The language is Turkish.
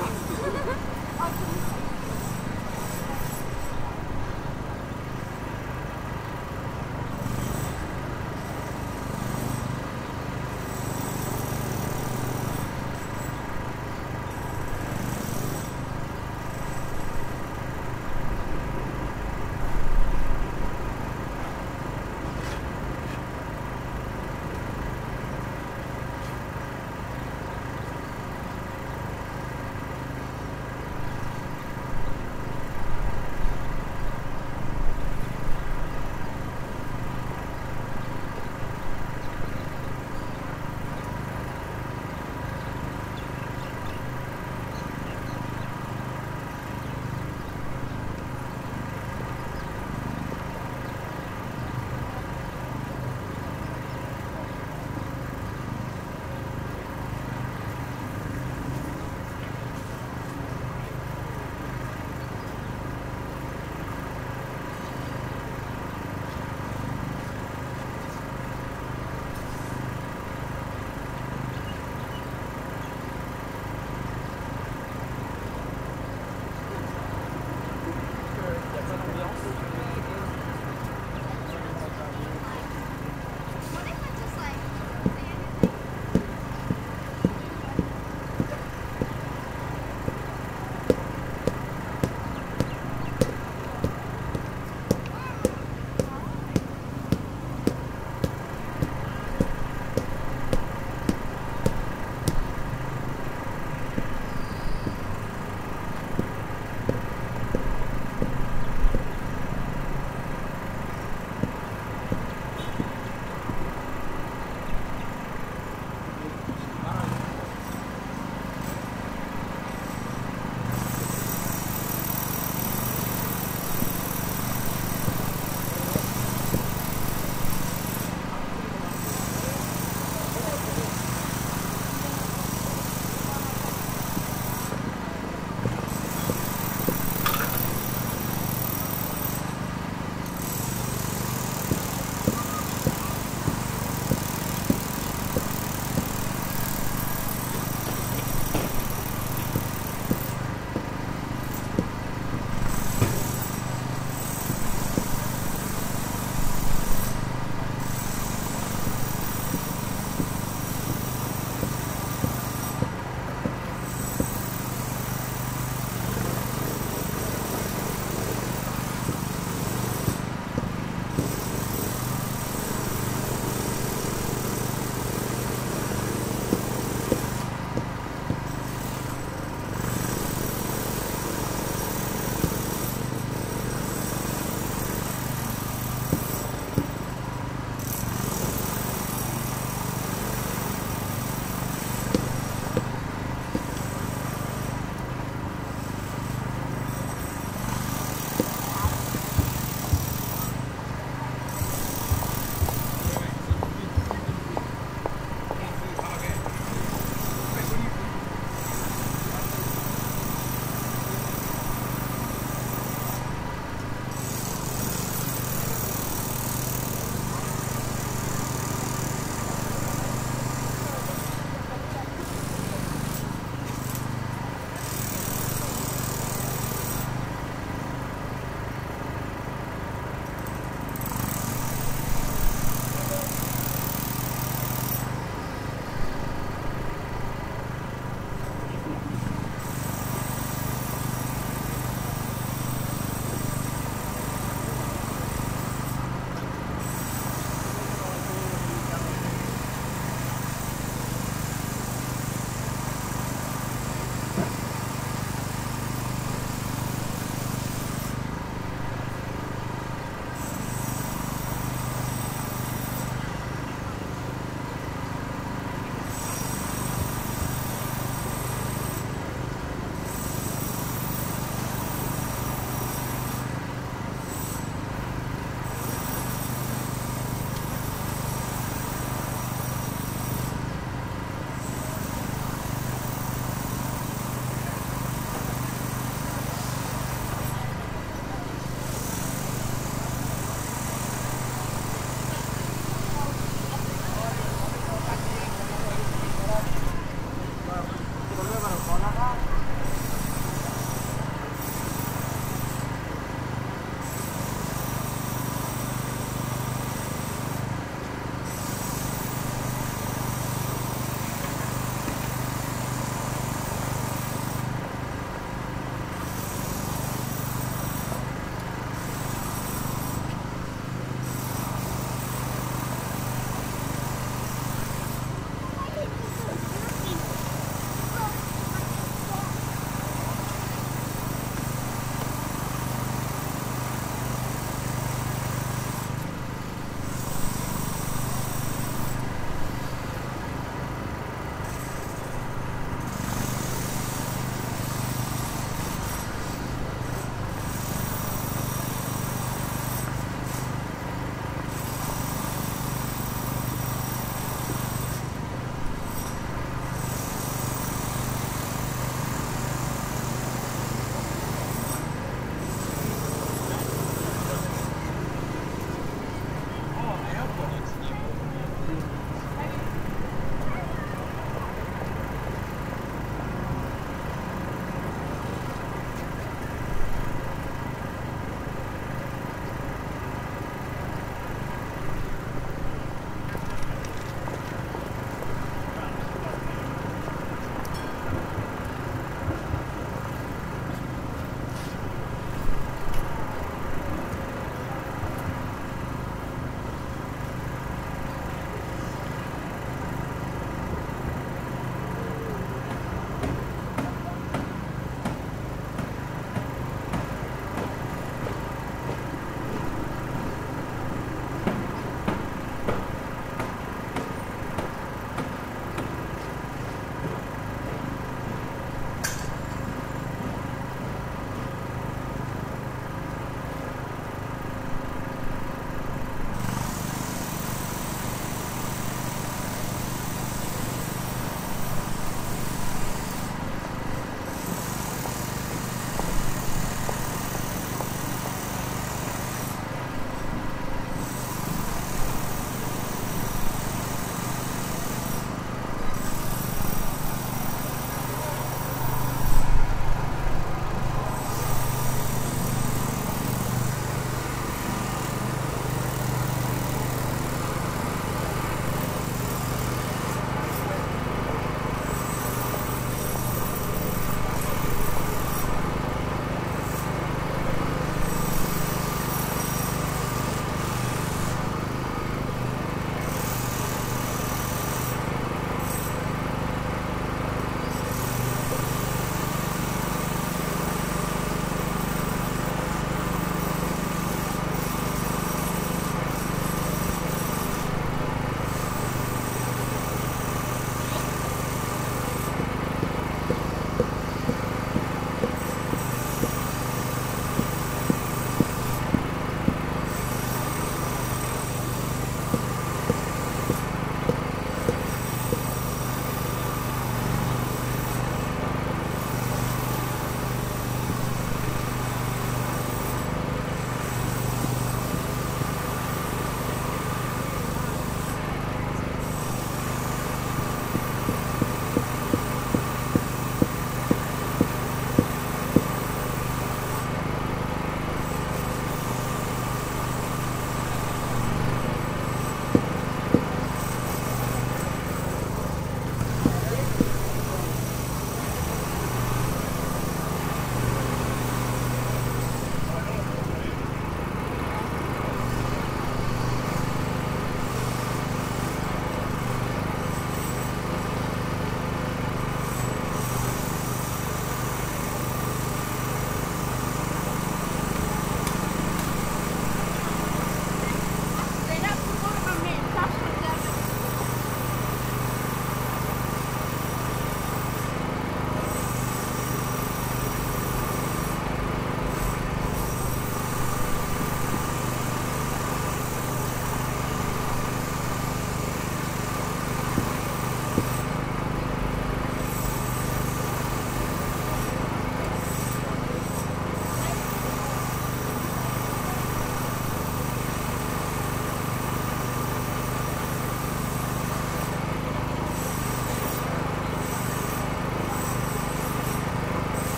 Aklımız.